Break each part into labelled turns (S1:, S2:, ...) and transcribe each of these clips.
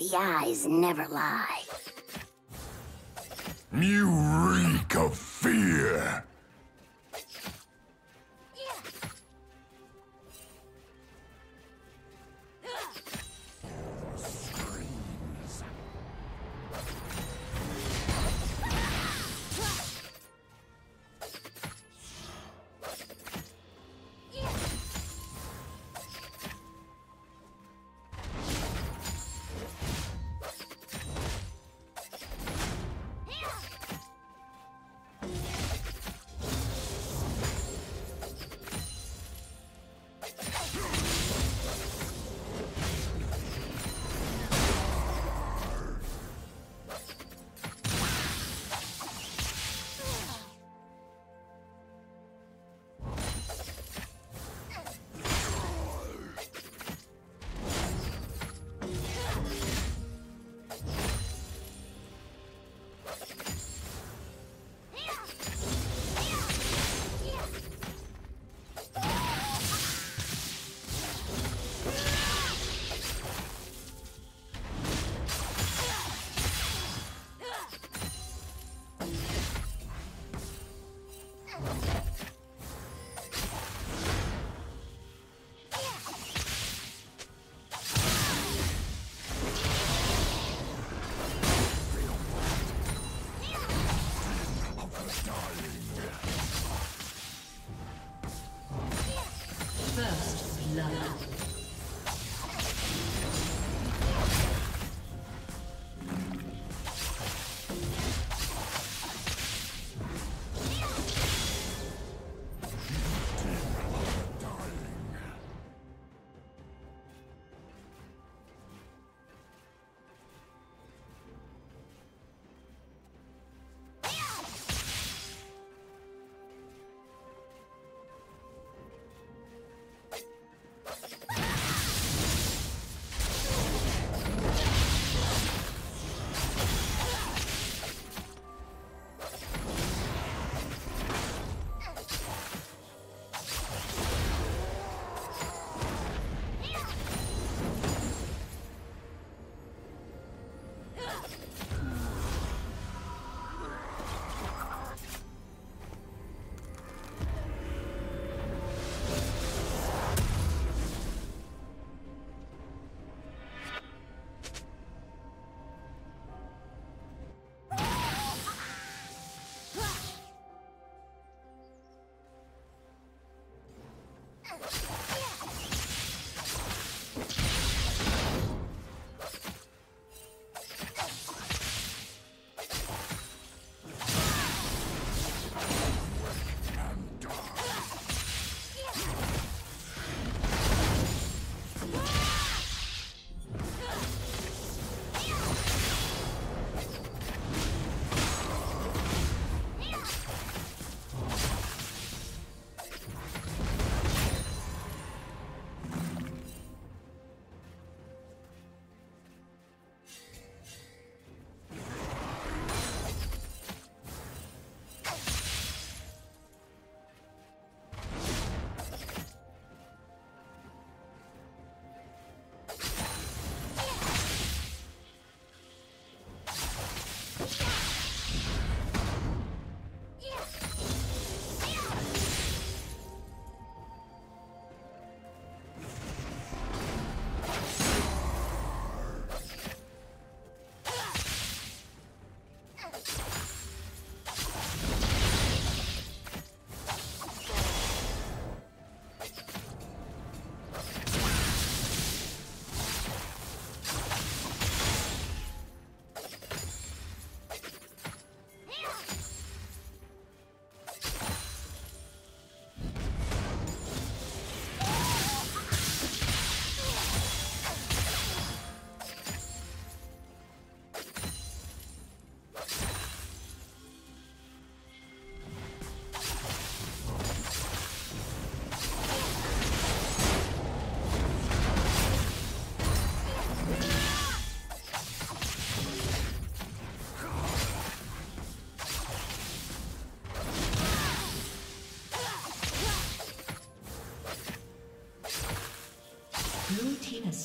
S1: The eyes never lie.
S2: You reek of fear!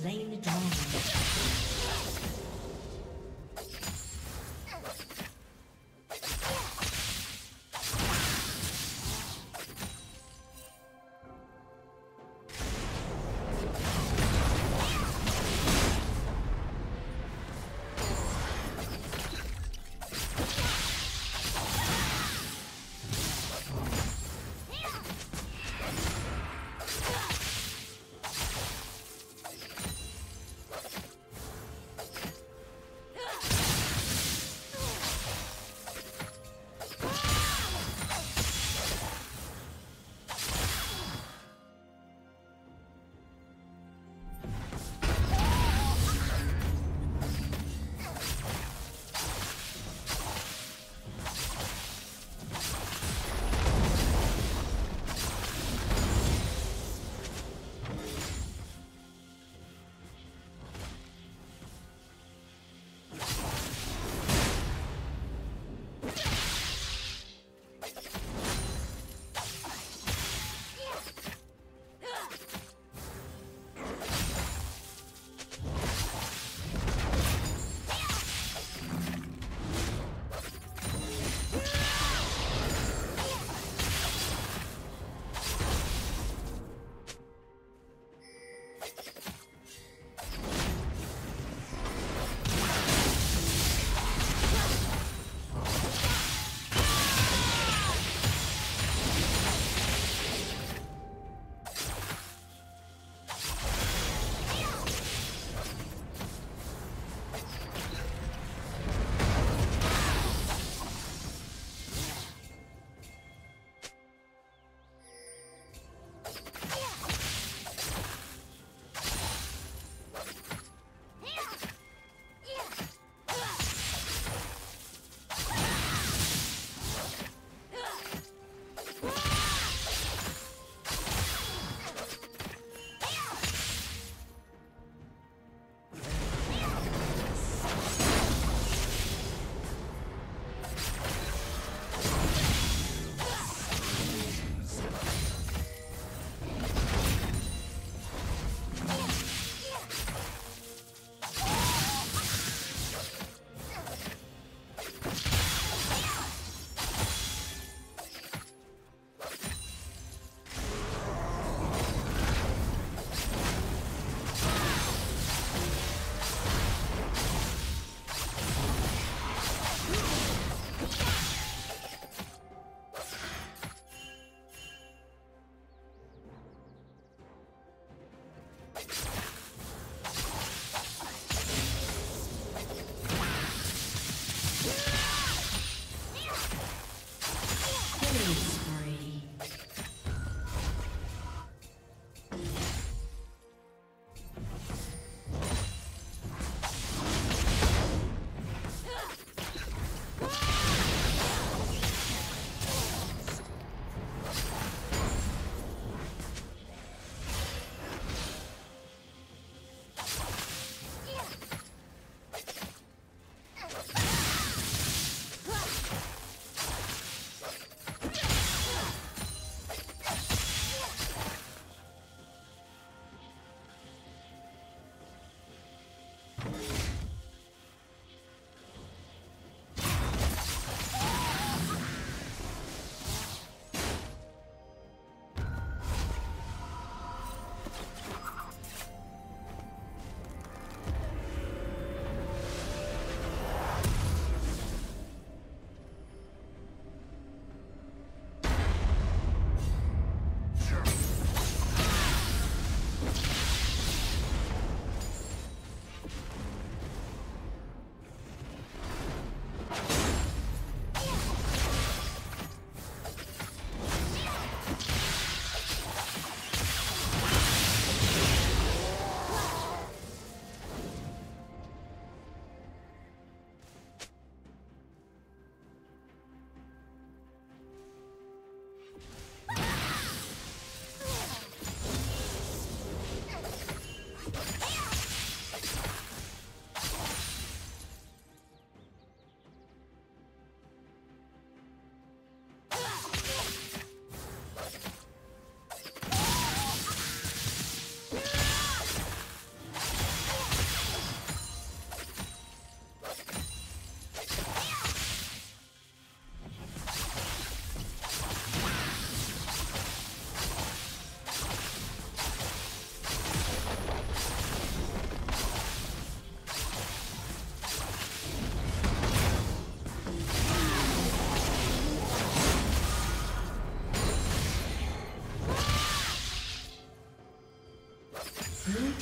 S3: Slain the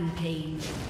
S3: Rampage.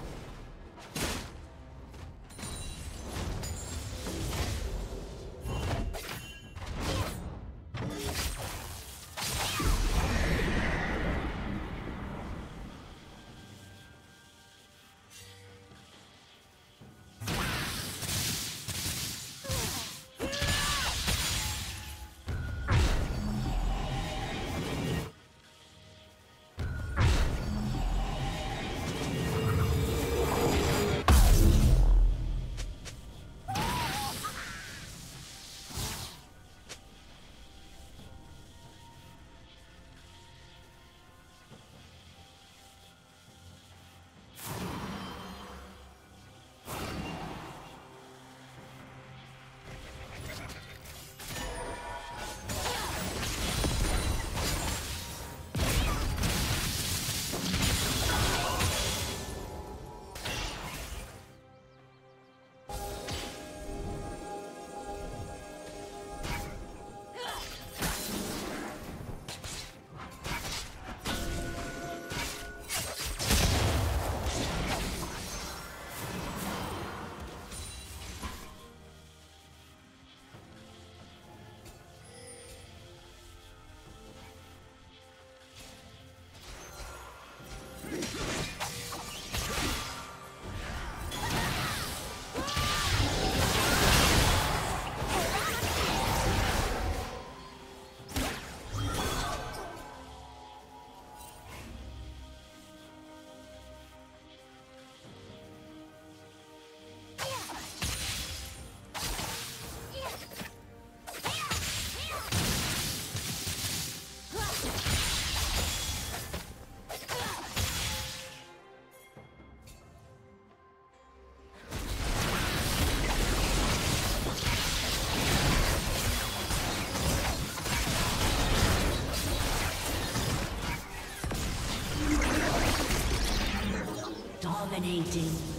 S3: Dominating.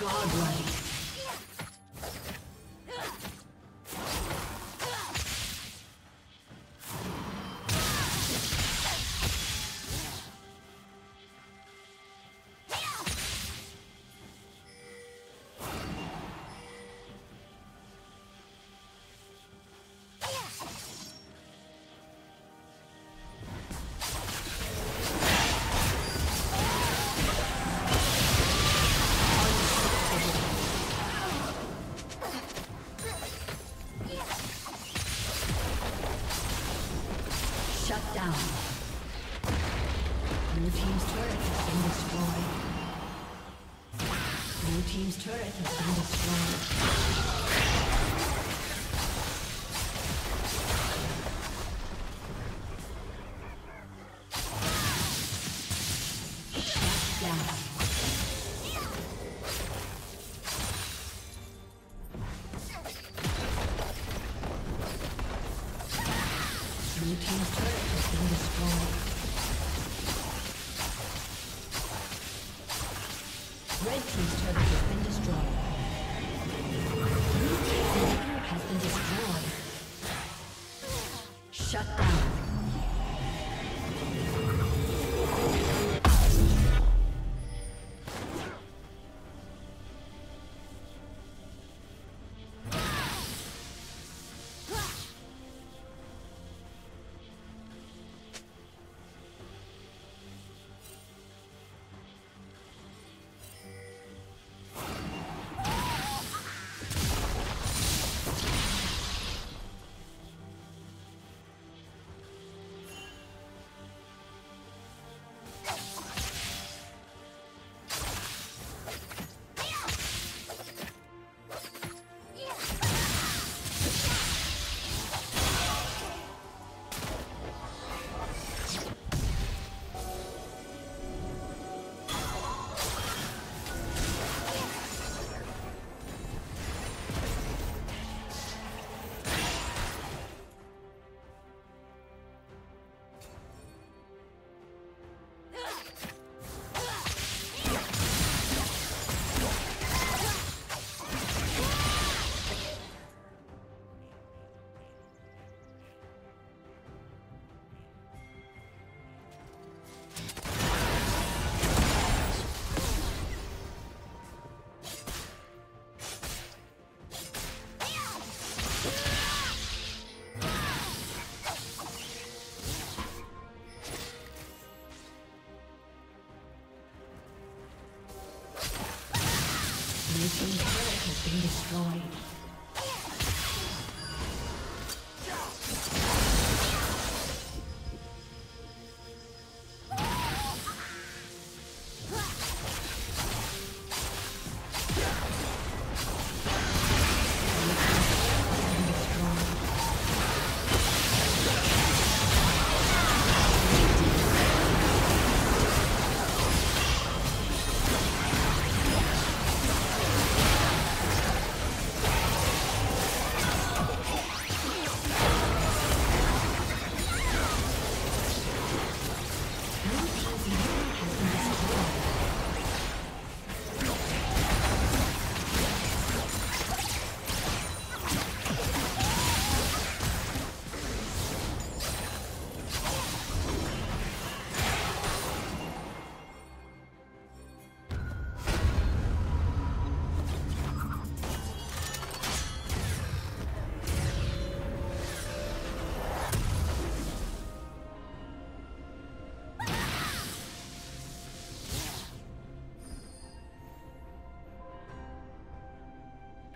S3: Godlike.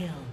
S3: Kill.